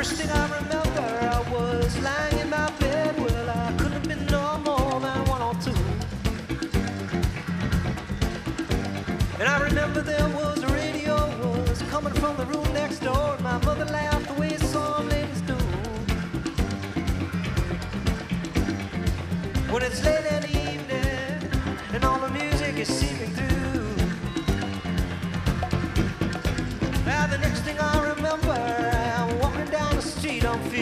First thing I remember, I was lying in my bed. Well, I couldn't have been no more than one or two. And I remember there was a radio was coming from the room next door. My mother laughed the way some ladies do. When it's late in the evening and all the music is seeping through.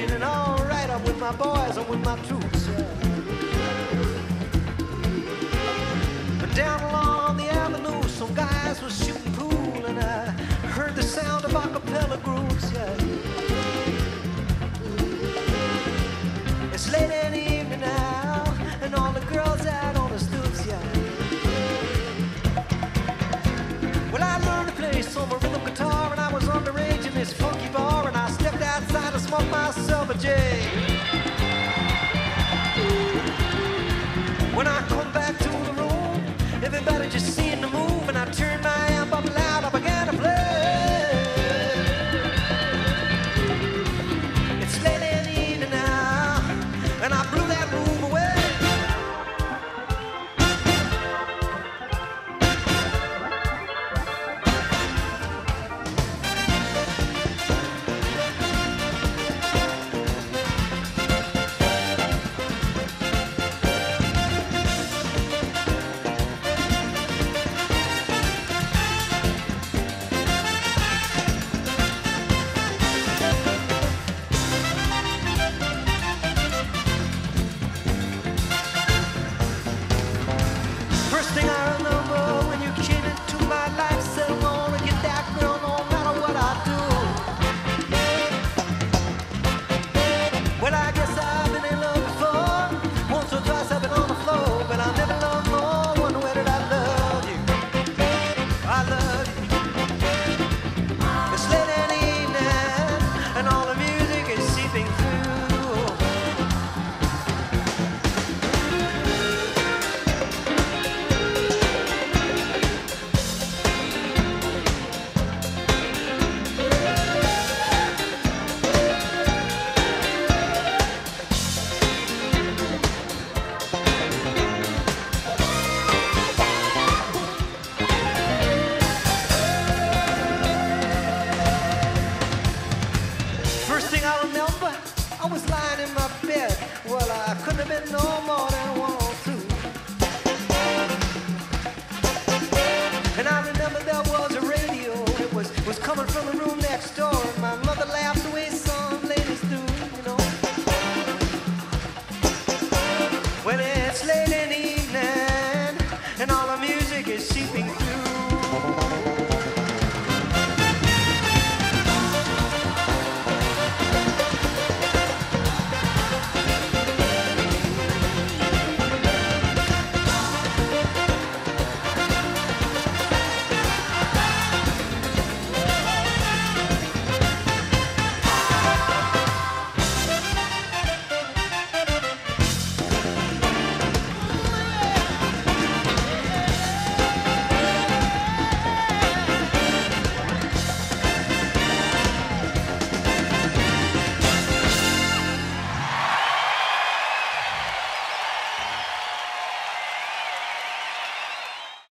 Feeling alright. I'm with my boys. I'm with my troops. But lying in my bed. Well, I couldn't have been no more than one two. And I remember there was a radio. It was was coming from the room next door. My mother laughed some ladies do, you know. When it's late.